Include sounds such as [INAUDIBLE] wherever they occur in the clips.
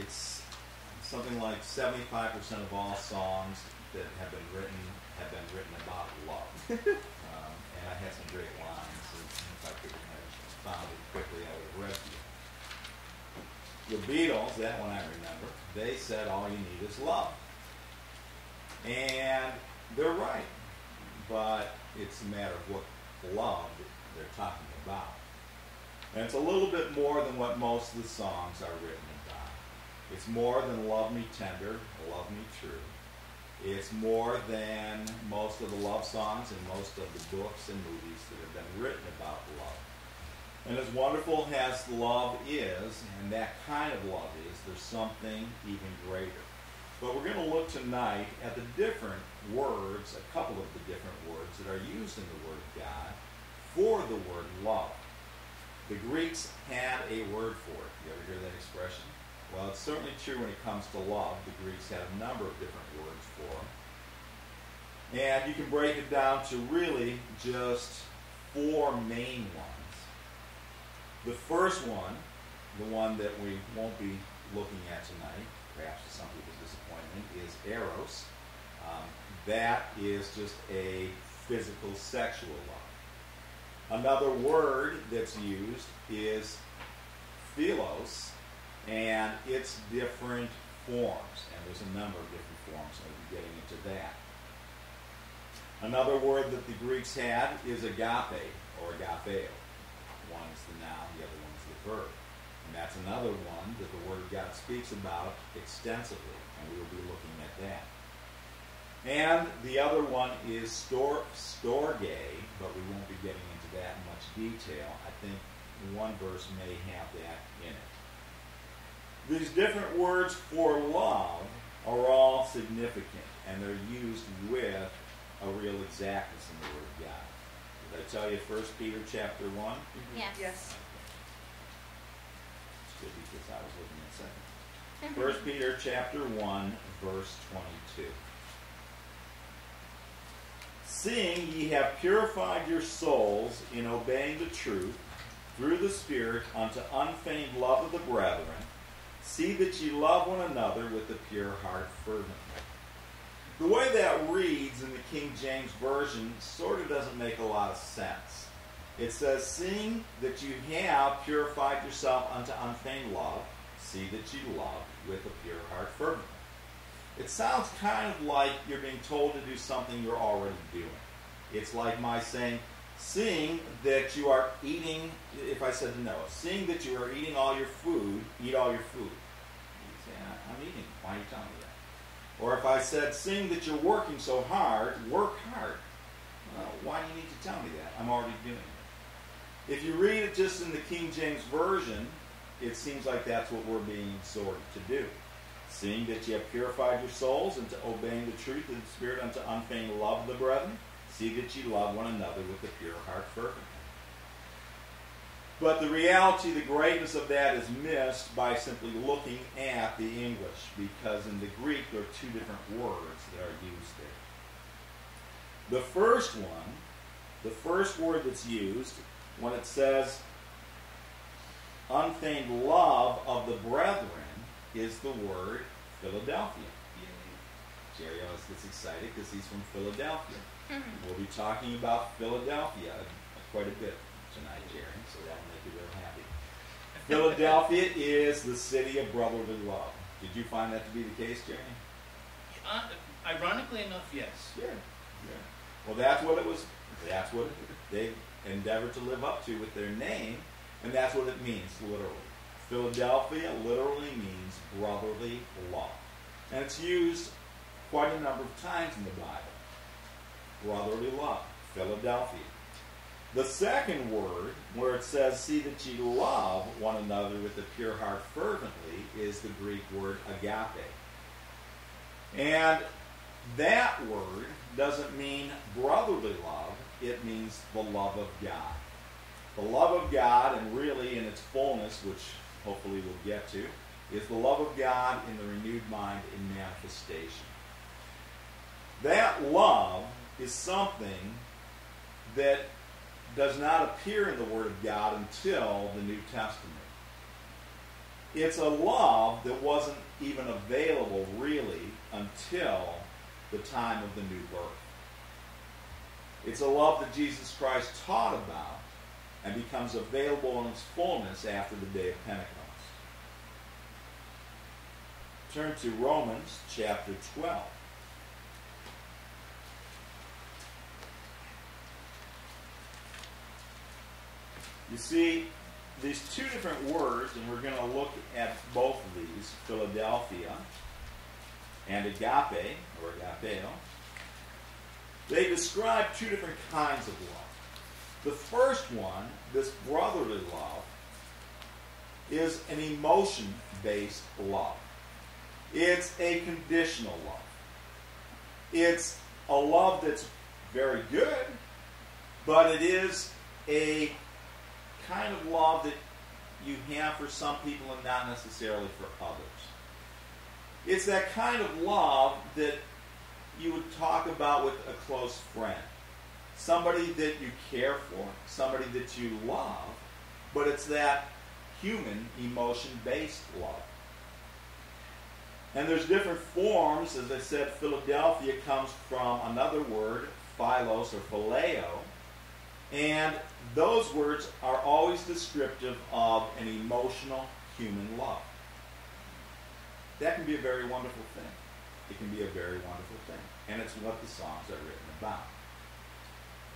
it's something like 75% of all songs that have been written have been written about love. [LAUGHS] um, and I had some great lines. and If I could have found it quickly, I would have read you. The Beatles, that one I remember, they said all you need is love. And they're right. But it's a matter of what love they're talking about. And it's a little bit more than what most of the songs are written about. It's more than love me tender, love me true. It's more than most of the love songs and most of the books and movies that have been written about love. And as wonderful as love is, and that kind of love is, there's something even greater. But we're going to look tonight at the different words, a couple of the different words that are used in the Word of God for the word love. The Greeks had a word for it. You ever hear that expression? Well, it's certainly true when it comes to love. The Greeks had a number of different words for them. And you can break it down to really just four main ones. The first one, the one that we won't be looking at tonight, perhaps to some people's disappointment, is eros. Um, that is just a physical, sexual love. Another word that's used is philos, and its different forms. And there's a number of different forms, and we'll be getting into that. Another word that the Greeks had is agape, or agapeo. One is the noun, the other one is the verb. And that's another one that the Word of God speaks about extensively, and we will be looking at that. And the other one is stor, storge, but we won't be getting into that in much detail. I think one verse may have that in it. These different words for love are all significant, and they're used with a real exactness in the Word of God. Did I tell you 1 Peter chapter 1? Mm-hmm. Yes. Yes. It's good because I was looking at second. First Peter chapter 1, verse 22. Seeing ye have purified your souls in obeying the truth through the Spirit unto unfeigned love of the brethren, see that ye love one another with a pure heart fervently. The way that reads in the King James Version sort of doesn't make a lot of sense. It says, Seeing that you have purified yourself unto unfeigned love, see that ye love with a pure heart fervently. It sounds kind of like you're being told to do something you're already doing. It's like my saying, seeing that you are eating, if I said no, seeing that you are eating all your food, eat all your food. You say, I'm eating. Why are you telling me that? Or if I said, seeing that you're working so hard, work hard. Well, why do you need to tell me that? I'm already doing it. If you read it just in the King James Version, it seems like that's what we're being exhorted to do. Seeing that you have purified your souls into obeying the truth of the Spirit unto unfeigned love of the brethren, see that ye love one another with a pure heart fervently. But the reality, the greatness of that is missed by simply looking at the English, because in the Greek there are two different words that are used there. The first one, the first word that's used, when it says unfeigned love of the brethren, is the word Philadelphia. Jerry always gets excited because he's from Philadelphia. We'll be talking about Philadelphia quite a bit tonight, Jerry, so that'll make you real happy. Philadelphia [LAUGHS] is the city of brotherly love. Did you find that to be the case, Jerry? Uh, ironically enough, yes. Yeah. yeah. Well, that's what it was. That's what they endeavored to live up to with their name, and that's what it means literally. Philadelphia literally means brotherly love, and it's used quite a number of times in the Bible. Brotherly love, Philadelphia. The second word, where it says, see that ye love one another with a pure heart fervently, is the Greek word agape. And that word doesn't mean brotherly love, it means the love of God. The love of God, and really in its fullness, which hopefully we'll get to, is the love of God in the renewed mind in manifestation. That love is something that does not appear in the Word of God until the New Testament. it's a love that wasn't even available really until the time of the new birth. It's a love that Jesus Christ taught about and becomes available in its fullness after the day of Pentecost. Turn to Romans chapter 12. You see, these two different words, and we're going to look at both of these Philadelphia and agape, or agapeo. They describe two different kinds of love. The first one, this brotherly love, is an emotion based love. It's a conditional love. It's a love that's very good, but it is a kind of love that you have for some people and not necessarily for others. It's that kind of love that you would talk about with a close friend. Somebody that you care for, somebody that you love, but it's that human emotion based love. And there's different forms. As I said, Philadelphia comes from another word, philos or phileo. And those words are always descriptive of an emotional human love. That can be a very wonderful thing. It can be a very wonderful thing. And it's what the songs are written about.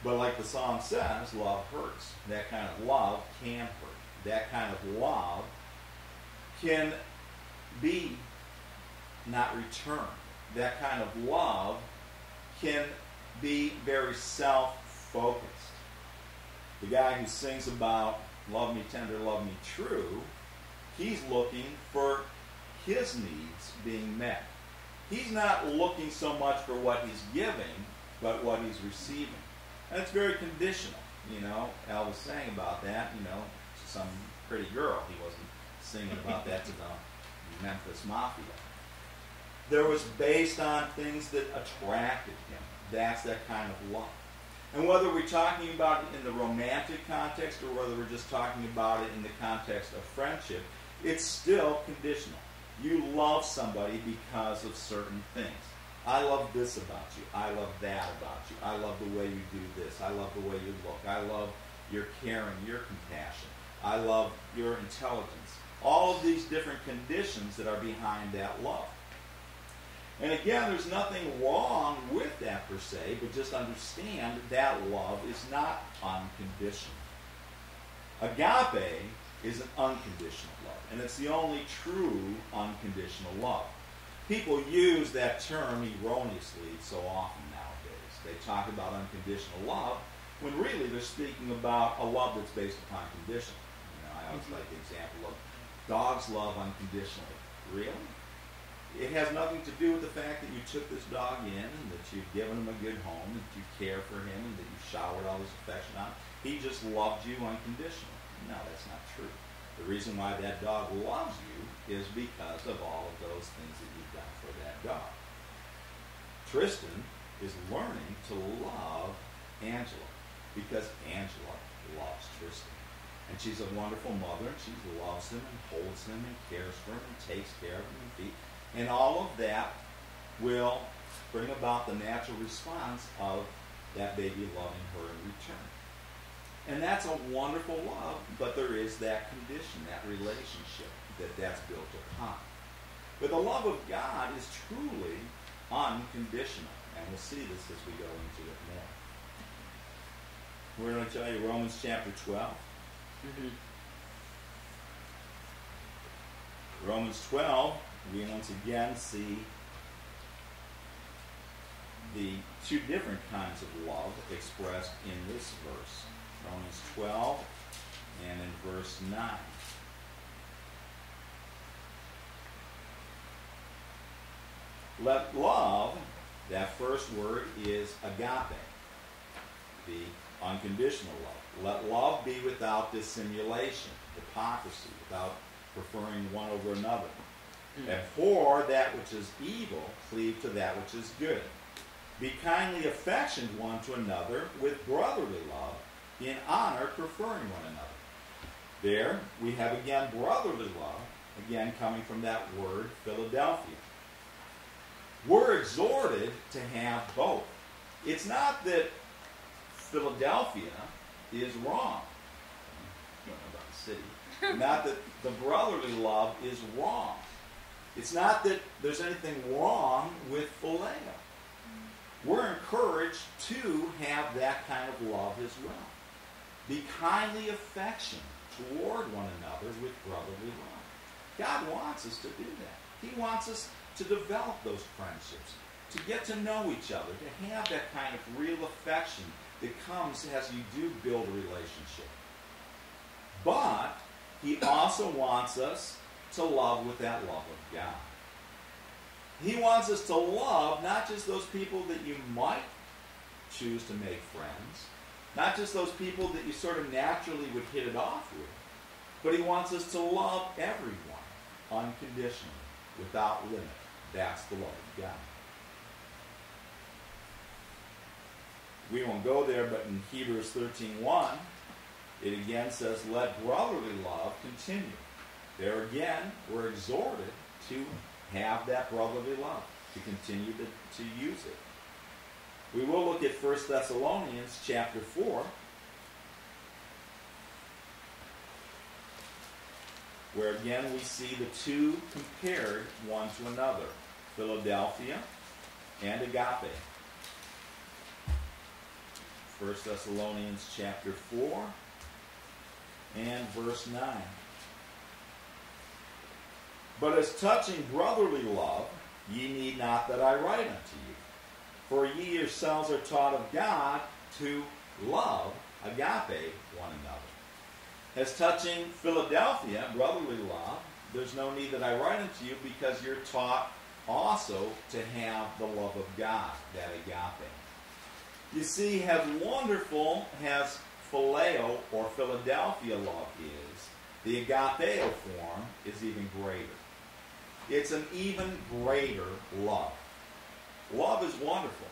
But like the song says, love hurts. That kind of love can hurt. That kind of love can be not returned. That kind of love can be very self focused. The guy who sings about love me tender, love me true, he's looking for his needs being met. He's not looking so much for what he's giving, but what he's receiving. And it's very conditional. You know, Al was saying about that, you know, some pretty girl. He wasn't singing about that to the Memphis Mafia. There was based on things that attracted him. That's that kind of love. And whether we're talking about it in the romantic context or whether we're just talking about it in the context of friendship, it's still conditional. You love somebody because of certain things. I love this about you. I love that about you. I love the way you do this. I love the way you look. I love your caring, your compassion. I love your intelligence. All of these different conditions that are behind that love. And again, there's nothing wrong with that per se, but just understand that love is not unconditional. Agape is an unconditional love, and it's the only true unconditional love. People use that term erroneously so often nowadays. They talk about unconditional love when really they're speaking about a love that's based upon condition. You know, I always mm-hmm. like the example of dogs love unconditionally. Really? It has nothing to do with the fact that you took this dog in and that you've given him a good home, and that you care for him, and that you showered all this affection on him. He just loved you unconditionally. No, that's not true. The reason why that dog loves you is because of all of those things that you've done for that dog. Tristan is learning to love Angela because Angela loves Tristan. And she's a wonderful mother, and she loves him and holds him and cares for him and takes care of him and feeds and all of that will bring about the natural response of that baby loving her in return. And that's a wonderful love, but there is that condition, that relationship that that's built upon. But the love of God is truly unconditional. And we'll see this as we go into it more. We're going to tell you Romans chapter 12. Mm-hmm. Romans 12 we once again see the two different kinds of love expressed in this verse Romans 12 and in verse 9. Let love, that first word is agape, the unconditional love. Let love be without dissimulation, hypocrisy, without preferring one over another. Mm. Abhor that which is evil, cleave to that which is good. Be kindly affectioned one to another with brotherly love, in honor preferring one another. There we have again brotherly love again, coming from that word Philadelphia. We're exhorted to have both. It's not that Philadelphia is wrong. You don't know about the city. [LAUGHS] not that the brotherly love is wrong. It's not that there's anything wrong with phileo. We're encouraged to have that kind of love as well. Be kindly affectionate toward one another with brotherly love. God wants us to do that. He wants us to develop those friendships, to get to know each other, to have that kind of real affection that comes as you do build a relationship. But he also wants us to love with that love of God. He wants us to love not just those people that you might choose to make friends, not just those people that you sort of naturally would hit it off with, but he wants us to love everyone unconditionally, without limit. That's the love of God. We won't go there, but in Hebrews 13.1, it again says, let brotherly love continue. There again, we're exhorted to have that brotherly love, to continue to, to use it. We will look at 1 Thessalonians chapter 4, where again we see the two compared one to another Philadelphia and agape. 1 Thessalonians chapter 4 and verse 9. But as touching brotherly love, ye need not that I write unto you. For ye yourselves are taught of God to love, agape, one another. As touching Philadelphia, brotherly love, there's no need that I write unto you because you're taught also to have the love of God, that agape. You see, as wonderful as phileo or Philadelphia love is, the agapeo form is even greater. It's an even greater love. Love is wonderful.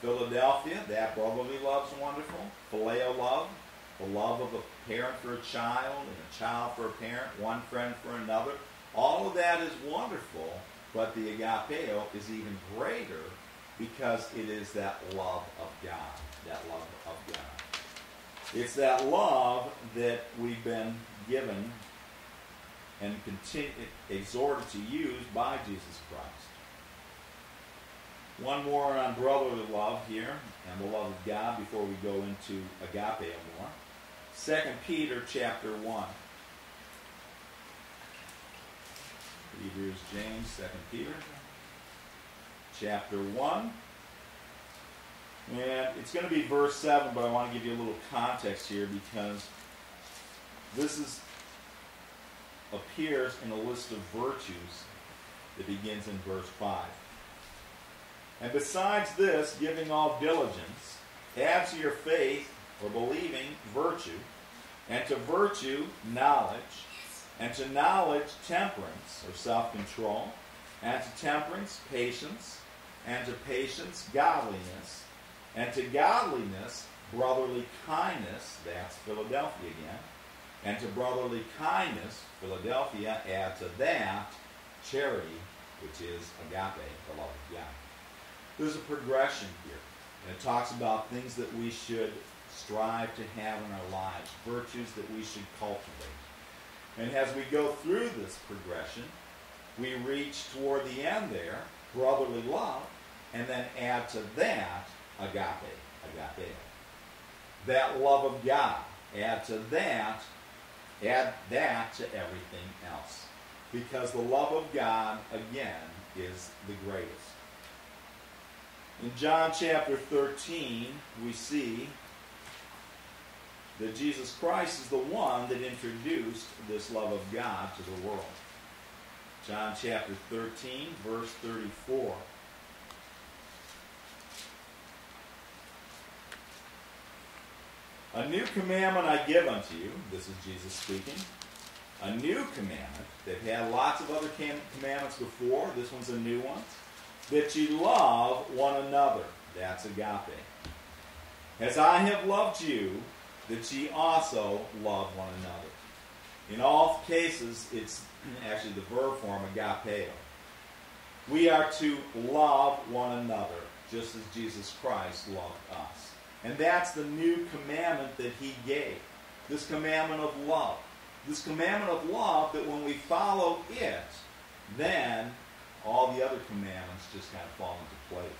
Philadelphia, that brotherly love is wonderful. Phileo love, the love of a parent for a child and a child for a parent, one friend for another. All of that is wonderful, but the agapeo is even greater because it is that love of God, that love of God. It's that love that we've been given and continue, exhorted to use by Jesus Christ. One more on brotherly love here and the love of God before we go into agape more. Second Peter chapter 1. Hebrews, James, Second Peter chapter 1. And it's going to be verse 7, but I want to give you a little context here because this is appears in a list of virtues that begins in verse 5. And besides this, giving all diligence, add to your faith or believing virtue, and to virtue knowledge, and to knowledge temperance or self control, and to temperance patience, and to patience godliness, and to godliness brotherly kindness, that's Philadelphia again, and to brotherly kindness, Philadelphia, add to that charity, which is agape, the love of God. There's a progression here. And it talks about things that we should strive to have in our lives, virtues that we should cultivate. And as we go through this progression, we reach toward the end there, brotherly love, and then add to that agape, agape. That love of God. Add to that Add that to everything else. Because the love of God, again, is the greatest. In John chapter 13, we see that Jesus Christ is the one that introduced this love of God to the world. John chapter 13, verse 34. A new commandment I give unto you, this is Jesus speaking. A new commandment. They've had lots of other commandments before. This one's a new one. That ye love one another. That's agape. As I have loved you, that ye also love one another. In all cases, it's actually the verb form agapeo. We are to love one another, just as Jesus Christ loved us. And that's the new commandment that he gave. This commandment of love. This commandment of love that when we follow it, then all the other commandments just kind of fall into place.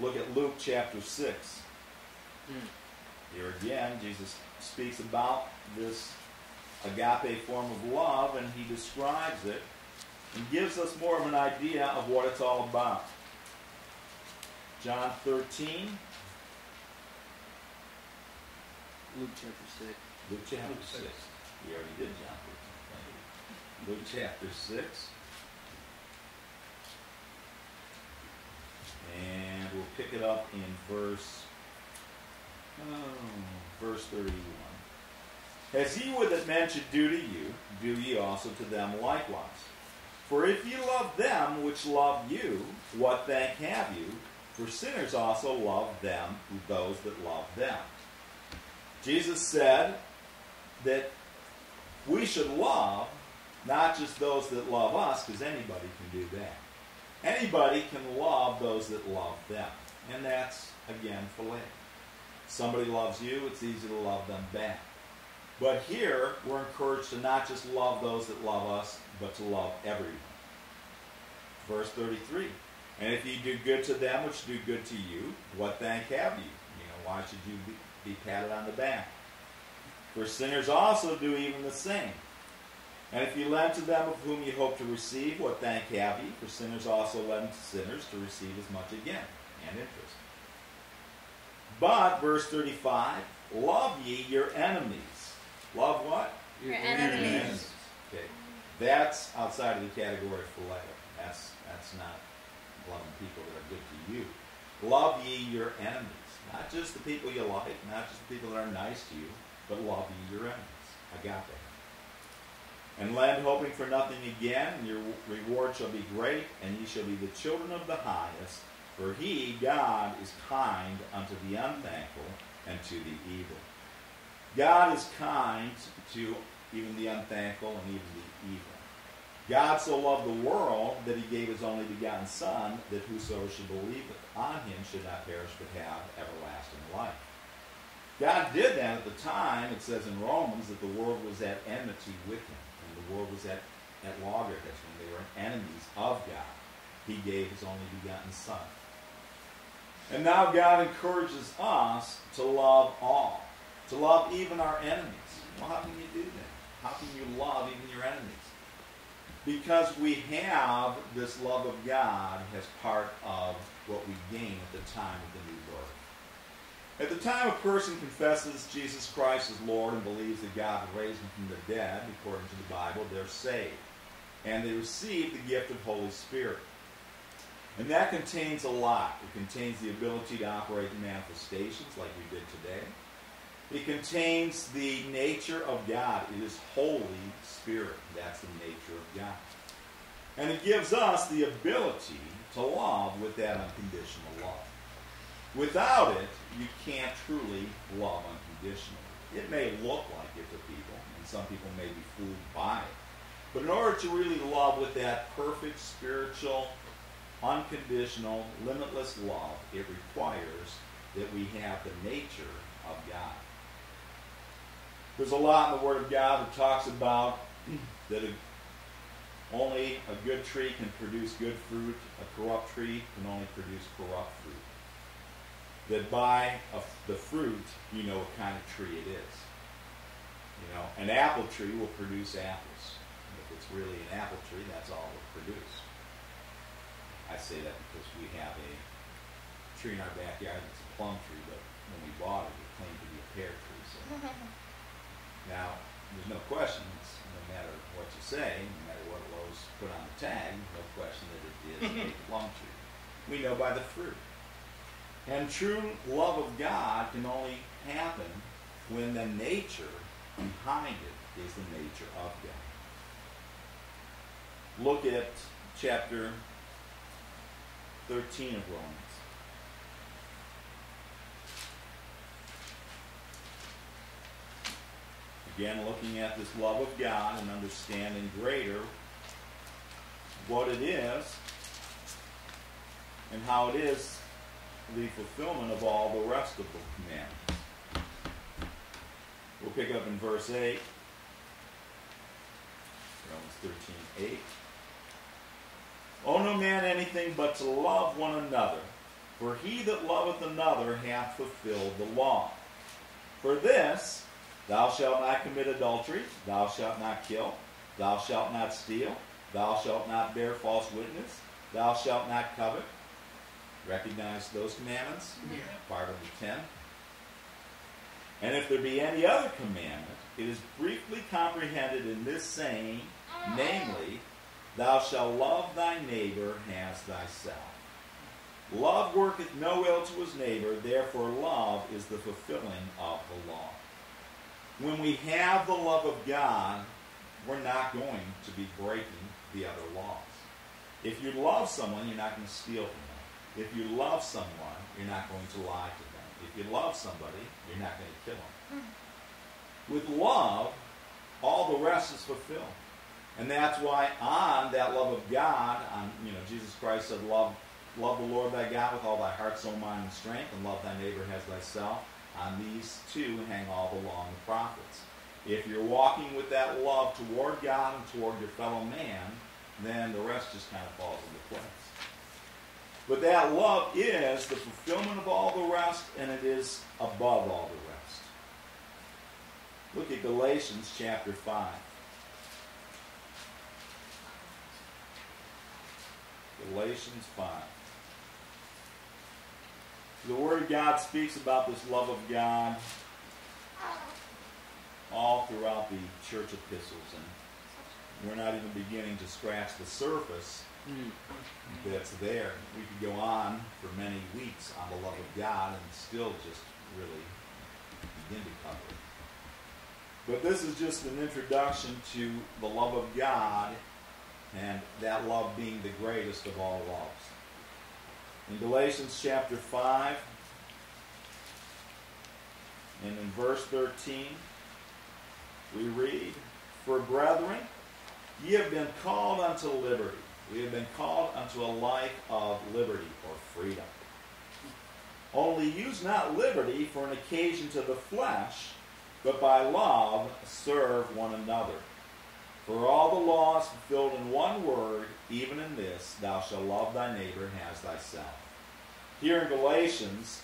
Look at Luke chapter 6. Hmm. Here again, Jesus speaks about this agape form of love and he describes it and gives us more of an idea of what it's all about. John 13. Luke chapter 6. Luke chapter Luke 6. six. We already did John 13. Luke chapter 6. And we'll pick it up in verse oh, verse 31. As ye would that men should do to you, do ye also to them likewise. For if ye love them which love you, what thank have you? For sinners also love them, those that love them. Jesus said that we should love not just those that love us, because anybody can do that. Anybody can love those that love them. And that's, again, philia. Somebody loves you, it's easy to love them back. But here, we're encouraged to not just love those that love us, but to love everyone. Verse 33. And if you do good to them which do good to you, what thank have you? You know, why should you be, be patted on the back? For sinners also do even the same. And if you lend to them of whom you hope to receive, what thank have ye? For sinners also lend to sinners to receive as much again, and interest. But, verse 35, love ye your enemies. Love what? Your Your enemies. Okay. That's outside of the category of phileo. That's, that's not loving people that are good to you. Love ye your enemies. Not just the people you like, not just the people that are nice to you, but love ye your enemies. Agape. And lend hoping for nothing again, and your reward shall be great, and ye shall be the children of the highest. For he, God, is kind unto the unthankful and to the evil. God is kind to even the unthankful and even the evil. God so loved the world that he gave his only begotten Son, that whosoever should believe on him should not perish but have everlasting life. God did that at the time, it says in Romans, that the world was at enmity with him. And the world was at, at loggerheads when they were enemies of God. He gave his only begotten Son. And now God encourages us to love all, to love even our enemies. Well, how can you do that? How can you love even your enemies? Because we have this love of God as part of what we gain at the time of the new birth. At the time a person confesses Jesus Christ as Lord and believes that God raised him from the dead, according to the Bible, they're saved. And they receive the gift of Holy Spirit. And that contains a lot. It contains the ability to operate manifestations like we did today. It contains the nature of God. It is Holy Spirit. That's the nature of God. And it gives us the ability to love with that unconditional love. Without it, you can't truly love unconditionally. It may look like it to people, and some people may be fooled by it. But in order to really love with that perfect spiritual, unconditional, limitless love, it requires that we have the nature of God. There's a lot in the Word of God that talks about that only a good tree can produce good fruit, a corrupt tree can only produce corrupt fruit. That by a, the fruit, you know what kind of tree it is. You know, an apple tree will produce apples. If it's really an apple tree, that's all it will produce. I say that because we have a tree in our backyard that's a plum tree, but when we bought it, it claimed to be a pear tree. So [LAUGHS] now, there's no question, it's no matter what you say, no matter what Lowe's put on the tag, no question that it is a mm-hmm. plum tree. We know by the fruit. And true love of God can only happen when the nature behind it is the nature of God. Look at chapter 13 of Romans. Again, looking at this love of God and understanding greater what it is and how it is the fulfillment of all the rest of the commandments. We'll pick up in verse 8. Romans 13, 8. Owe no man anything but to love one another, for he that loveth another hath fulfilled the law. For this, thou shalt not commit adultery, thou shalt not kill, thou shalt not steal, thou shalt not bear false witness, thou shalt not covet. Recognize those commandments? Yeah. Part of the ten. And if there be any other commandment, it is briefly comprehended in this saying, uh-huh. namely, Thou shalt love thy neighbor as thyself. Love worketh no ill to his neighbor, therefore love is the fulfilling of the law. When we have the love of God, we're not going to be breaking the other laws. If you love someone, you're not going to steal from them. If you love someone, you're not going to lie to them. If you love somebody, you're not going to kill them. Hmm. With love, all the rest is fulfilled. And that's why on that love of God, on you know, Jesus Christ said, Love love the Lord thy God with all thy heart, soul, mind, and strength, and love thy neighbor as thyself. On these two hang all the law and the prophets. If you're walking with that love toward God and toward your fellow man, then the rest just kind of falls into place. But that love is the fulfillment of all the rest, and it is above all the rest. Look at Galatians chapter 5. Galatians 5. The Word of God speaks about this love of God all throughout the church epistles, and we're not even beginning to scratch the surface that's there. We could go on for many weeks on the love of God and still just really begin to cover it. But this is just an introduction to the love of God and that love being the greatest of all loves. In Galatians chapter 5 and in verse 13, we read, For brethren, ye have been called unto liberty. We have been called unto a life of liberty or freedom. Only use not liberty for an occasion to the flesh, but by love serve one another. For all the law is fulfilled in one word, even in this, thou shalt love thy neighbor as thyself. Here in Galatians,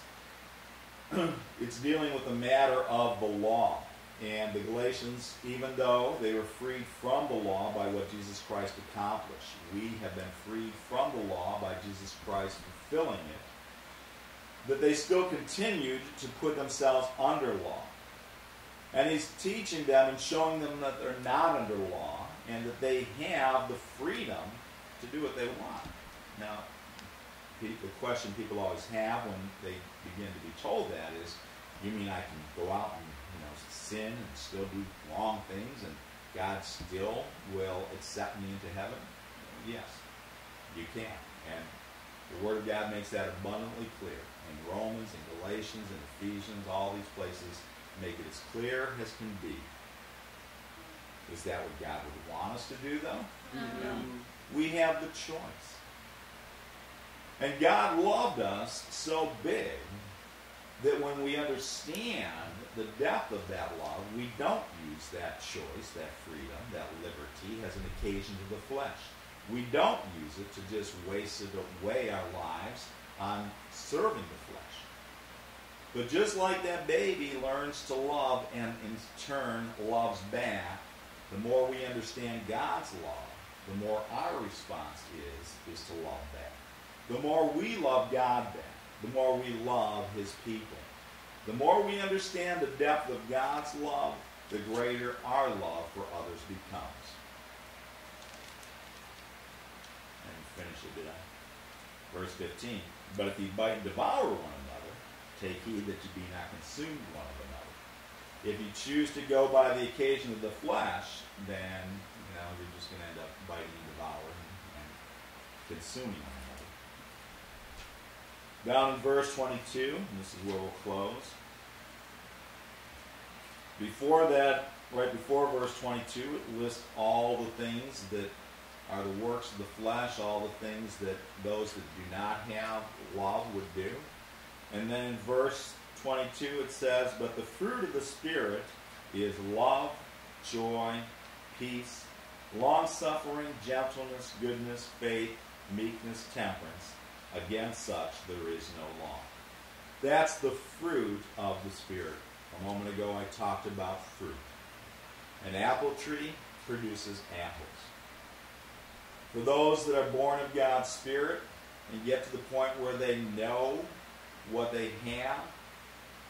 [CLEARS THROAT] it's dealing with the matter of the law. And the Galatians, even though they were freed from the law by what Jesus Christ accomplished, we have been freed from the law by Jesus Christ fulfilling it, that they still continued to put themselves under law. And he's teaching them and showing them that they're not under law and that they have the freedom to do what they want. Now, the question people always have when they begin to be told that is, you mean I can go out and you know sin and still do wrong things and God still will accept me into heaven? Yes, you can. And the Word of God makes that abundantly clear. In Romans and Galatians and Ephesians, all these places make it as clear as can be. Is that what God would want us to do, though? Mm. We have the choice. And God loved us so big that when we understand the depth of that love, we don't use that choice, that freedom, that liberty as an occasion to the flesh. We don't use it to just waste it away our lives on serving the flesh. But just like that baby learns to love and in turn loves back, the more we understand God's love, the more our response is, is to love back. The more we love God back, the more we love His people. The more we understand the depth of God's love, the greater our love for others becomes. And finish it, did I? Verse 15. But if ye bite and devour one another, take heed that you be not consumed one of another. If you choose to go by the occasion of the flesh, then you know you're just going to end up biting and devouring and consuming one another. Down in verse 22, and this is where we'll close. Before that right before verse 22, it lists all the things that are the works of the flesh, all the things that those that do not have love would do. And then verse 22, it says, But the fruit of the Spirit is love, joy, peace, long suffering, gentleness, goodness, faith, meekness, temperance. Against such there is no law. That's the fruit of the Spirit. A moment ago I talked about fruit. An apple tree produces apples. For those that are born of God's Spirit and get to the point where they know what they have,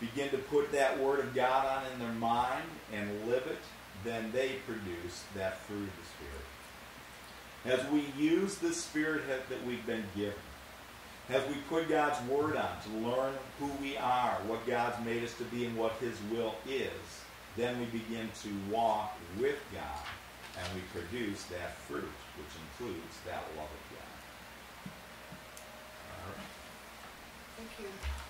begin to put that Word of God on in their mind and live it, then they produce that fruit of the Spirit. As we use the Spirit that we've been given, as we put God's Word on to learn who we are, what God's made us to be, and what His will is, then we begin to walk with God and we produce that fruit, which includes that love of God. All right. Thank you.